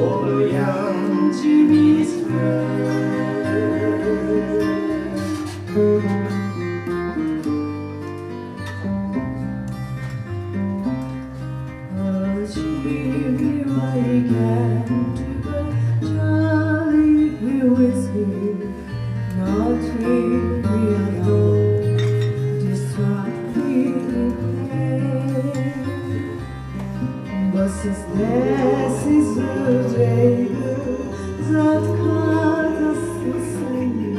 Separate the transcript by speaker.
Speaker 1: Hallelujah. Sessiz yüreğim zat kardeşi seni